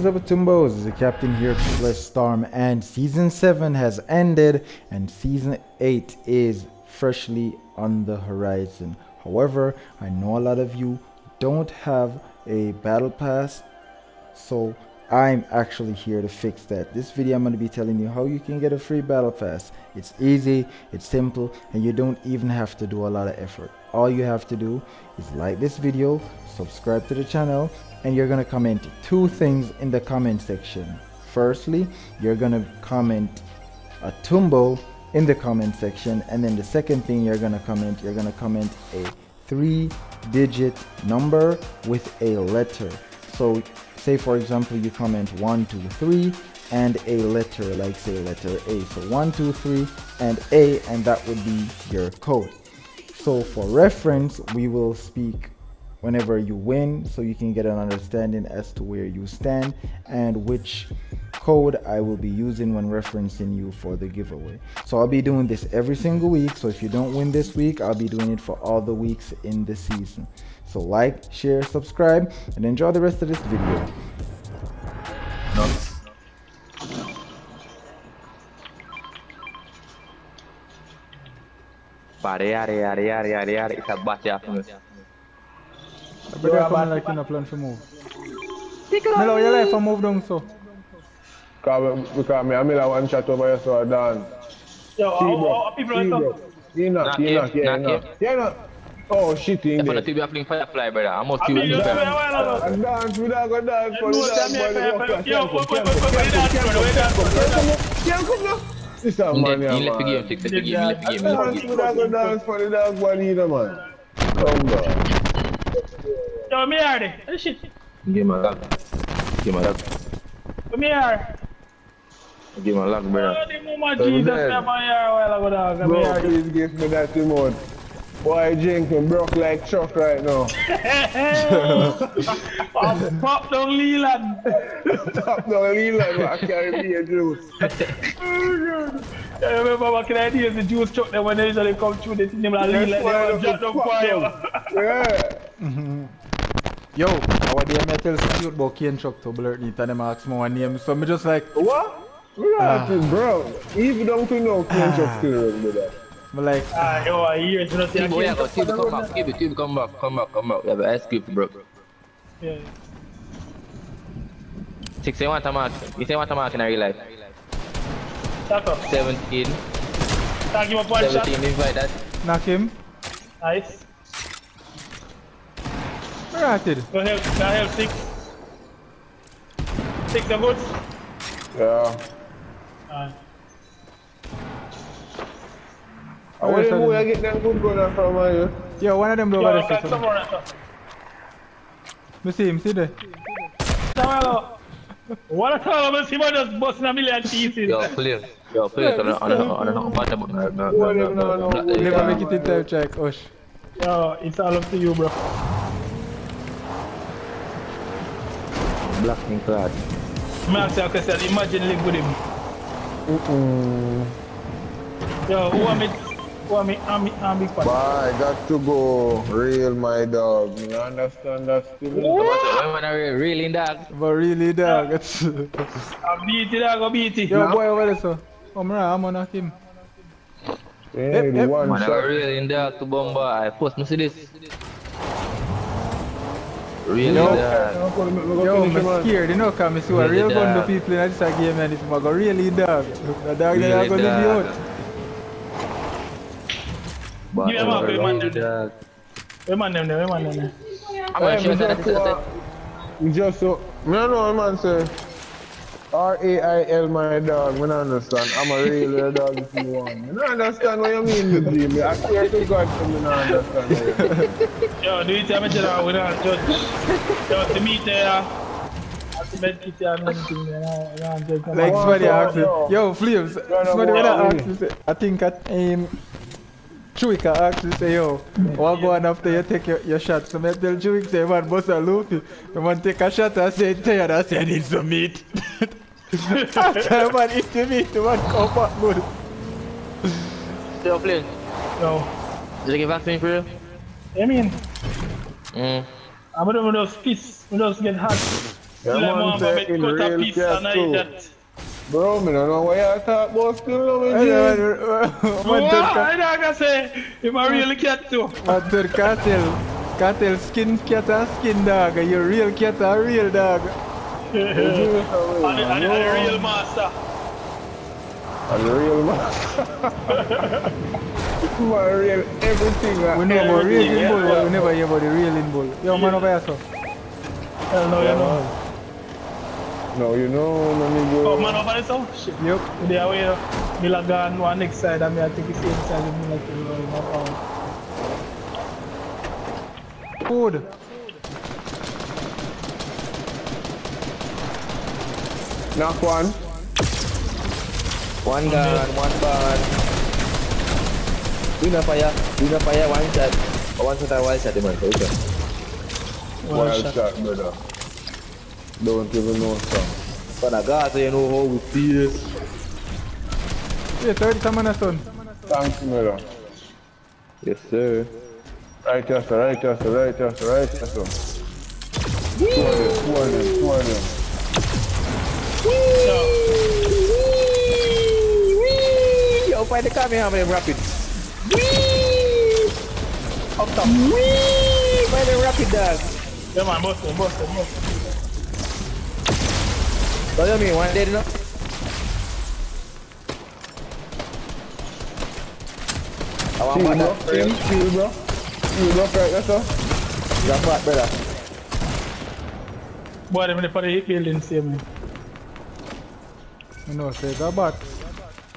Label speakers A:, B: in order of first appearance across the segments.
A: Is up, Tumbos? It's the captain here, to Flesh Storm, and season 7 has ended, and season 8 is freshly on the horizon. However, I know a lot of you don't have a battle pass, so I'm actually here to fix that. This video I'm going to be telling you how you can get a free battle pass. It's easy, it's simple, and you don't even have to do a lot of effort. All you have to do is like this video, subscribe to the channel, and you're going to comment two things in the comment section. Firstly, you're going to comment a tumbo in the comment section, and then the second thing you're going to comment, you're going to comment a three digit number with a letter. So say for example you comment one two three and a letter like say letter a so one two three and a and that would be your code so for reference we will speak whenever you win so you can get an understanding as to where you stand and which code I will be using when referencing you for the giveaway. So I'll be doing this every single week. So if you don't win this week, I'll be doing it for all the weeks in the season. So like, share, subscribe, and enjoy the rest of this video.
B: Nuts. Pare, are, are, are, are, are. It's a batch after me.
A: But they're like in a plan for move. Melo, you like for move down so.
C: Because, because me and Miller one chat over here so I done.
D: Yo,
C: See,
D: how,
C: bro.
D: how people are
C: bro.
D: talking?
C: He not,
B: Knock
C: he not, yeah,
B: knock
C: not.
B: him.
C: Yeah, not. Oh, shit in
B: If I
C: there.
B: don't be playing Firefly, brother, I must
D: I
B: see
D: mean,
B: what
D: you
B: you
D: know,
B: can.
D: I
C: And dance, we don't go dance for the dance,
D: tell me,
C: boy,
D: I-
C: walk
D: I-
C: out,
D: yo,
C: cancel, cancel, cancel. This a
B: He
C: man,
B: he left the game,
C: man.
B: the game, he left the game, he left the
C: Dance,
B: game.
C: we don't go dance for the dance body either, man. Come on.
D: Yo, me here, there. Hey, shit.
B: Give him a lag. Give him a lag.
D: Come here.
B: Give him a lag,
D: Oh, the mama Jesus
C: man.
D: never here a while ago, dog. Come
C: Bro,
D: here.
C: please give me that remote. Boy, Jenkins broke like Chuck right now.
D: Pop, pop down Leland.
C: Top down Leland, but I carry me a juice.
D: I remember back in the days, the Jews truck them when they usually come through, they think them like Leland, they
C: why
D: were
C: I
D: drop down
C: fuck
D: fire.
C: Yeah.
A: Yo, our day I tell some youth about Kane truck to blurt it and them ask me one name. So me just like,
C: What? Relax, ah. bro. Even don't you know Ken ah. Chuck still run with that.
A: Me like,
D: Ah, yo, I hear you know, see, I
B: Tibu, yeah,
D: can't
B: go.
D: talk
B: Tibu,
D: about
B: come
D: that.
B: back. Tibu, Tibu, come back. Come back, come back. We have an ice cube, bro.
D: Yeah.
B: Six, you want a mark? You say you want a mark in a real life?
D: Shut up.
B: 17.
D: Tag him up one shot.
B: 17, invite that.
A: knock him.
D: Nice.
A: Where at it?
D: Go help, go help six. Six the goods.
C: Yeah.
D: Alright.
C: And where the boy I get them good gun from, man? you?
A: Yo, one of them
D: Yo,
A: over
D: I
A: there.
D: got
A: so-
D: some more of that.
A: Me see him, see there.
D: Samuel, what a time I'm see man just busting a million pieces.
B: Yo, please. Yo, please. I don't know. I don't know about that. No, no, no, no, no, no.
A: Never
B: no.
A: make it in time check, Ush.
D: Yo, it's all up to you, bro.
B: Black ink clad.
D: Man, say, okay, say, imagine live with him. Yo, who am I? Who am I? I'm, I'm big fan.
C: Bye, got to go. Real, my dog. You understand that still?
B: When when I really in dog.
A: But really, dog. It's... Yo,
D: I beat it, I go beat it.
A: boy over there, so. Come around, I'm gonna knock him.
C: Yeah, the
A: yep.
C: one
B: Man, I
C: shot.
B: really in dog to bomba. I post me see this. Real
A: Yo.
B: in dog.
A: Yo, I'm scared, you know, cause I see what real gun do
B: dog.
A: people in this game and if I go really dog. The dog
B: Really,
A: they are gonna leave you
B: dog.
A: out.
B: But
D: Give me a mark,
B: really
D: man, them.
B: dog.
D: Where man them there? Where man them there?
B: I'm gonna
C: Hey,
B: show
C: me just,
B: that- that-
C: me just so, me don't know what man say. R-A-I-L my dog, me don't understand. I'm a real real dog if you want. Me don't understand what you mean, the dream. I swear to God, so me don't understand. what you mean.
D: Yo, do it, I'm going to we don't judge. Yo, to meet there. At the bed kit and everything, you know, you
A: Like
C: Wow,
A: somebody asked me, yo, Flames,
C: no,
A: somebody when. I asked me, I think at um, Chuika asked me, say, yo, what go on after you take your, your shot? So I tell Chuik, say, man, boss a loopy. The man take a shot, I say, tired, I say, I need some meat. After the man eat the meat, the man come back good.
B: Yo, please.
D: Yo,
B: Did you get vaccine for you?
D: I mean,
B: Mm.
D: I'm gonna just piss, we just get hot.
C: Yeah,
D: Let
C: man,
D: mama
C: say
D: make
C: in
D: cut a
C: real
D: piece and I
C: too.
D: That.
C: Bro, me don't know why you talk about still
E: Hey,
C: loving
E: man,
C: Jim.
E: man,
D: Wow,
E: that
D: I don't gonna say, him a real cat too.
E: Man, that cartel, cartel skin cat a skin dog. You real cat a real dog.
D: And the, and the, and the real master.
C: A real man. My real everything.
E: We know about real
D: Everything,
E: in bull,
D: yeah.
E: but we never hear about the real in bull. Yo, man, over here, so.
D: Hell no, you know.
C: No, you know, no nigga.
D: Oh, man over there, so? Shit.
E: Yep.
D: They are way, me like gone one next side and me I take the same side of me like to go in my pound.
E: Food.
C: Knock one.
B: One gun, one gun. We not fire, we not fire one shot. One shot one shot, man. Okay.
D: One
C: Wild
D: shot.
C: shot, brother. Don't even know some.
B: But I got you know how we feel.
E: Yeah, 30 some man, son.
C: Thanks, brother.
B: Yes, sir.
C: Right here, sir, right here, sir, right here, sir, right here, sir. Two of them, two of them, two of them.
B: Yo, find the camera, have them rapid. Wee!
D: Up top. Wee!
B: Find them rapid, dog.
D: Yeah man, bust them, bust them, bust them.
B: What do you mean, one dead enough? I want
C: Chill,
B: one
C: bro.
B: that
C: Chill,
B: frame.
C: chill, bro. Chill, bro, right there, sir.
B: Drop back, brother.
D: Boy, them in the for the building same.
E: You know, say that bad.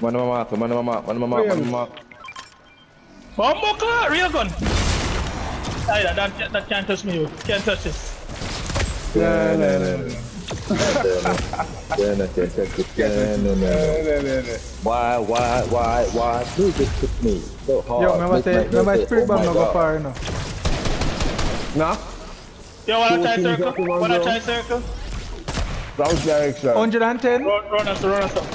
B: Man on my mark, man on my mark, man on my mark, man on my mark.
D: Bombo clock, real gun. Aye, that, that, that can't touch me, you. Can't touch this.
C: Yeah, yeah, yeah,
B: Yeah, no, yeah, yeah, yeah, no, no.
C: yeah, yeah, yeah, yeah.
B: Why, why, why, why do this to me so hard?
E: Yo, remember
B: Make
E: say,
B: my
E: remember
B: girl
E: spirit
B: say,
E: bomb
B: oh
E: no
B: my
E: go
B: God.
E: far enough.
C: Nah,
D: Yo, wanna try
C: Fourteen
D: circle?
C: seconds,
D: Wanna
C: bro.
D: try circle?
C: south direction.
E: 110?
D: Run, run us, run us up.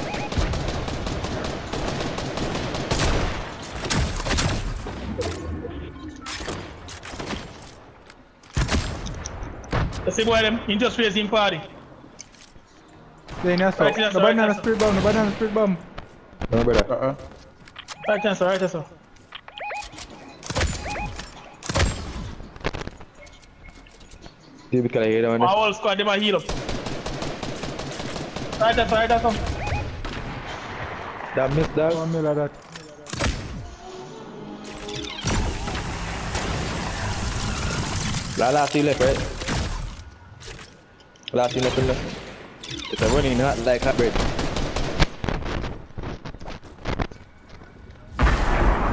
D: You see boy them, he just raising party.
E: Then yes, so.
D: Right, yes,
E: Nobody
D: right,
E: on a spirit bomb, nobody on a spirit bomb.
B: No, brother.
C: Uh-uh.
D: Right answer, right answer.
B: See, we can hear that
D: My
B: one.
D: whole squad, they might heal up. Right answer, right answer.
B: That miss, dog.
E: One mil of that.
B: La last two left, right? Last two left in It's a running hot like hot bread.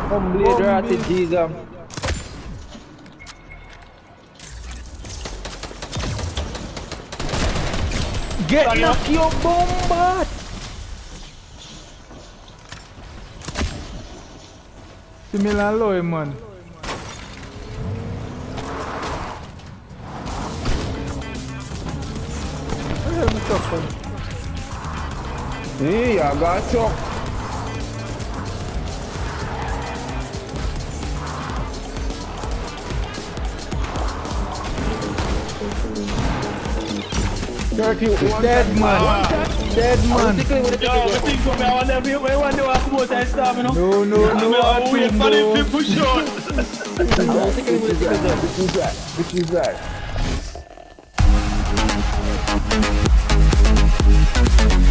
B: Humbly dirty Jesus.
E: Get
D: Sorry,
E: knock your bomb, Similar low, man.
C: I
D: want them, I want them to come out and stop, you know?
E: No, no,
D: I
E: no.
D: mean, I wait for them
E: no.
D: to push out.
C: Which is that? Which is that? Thank you.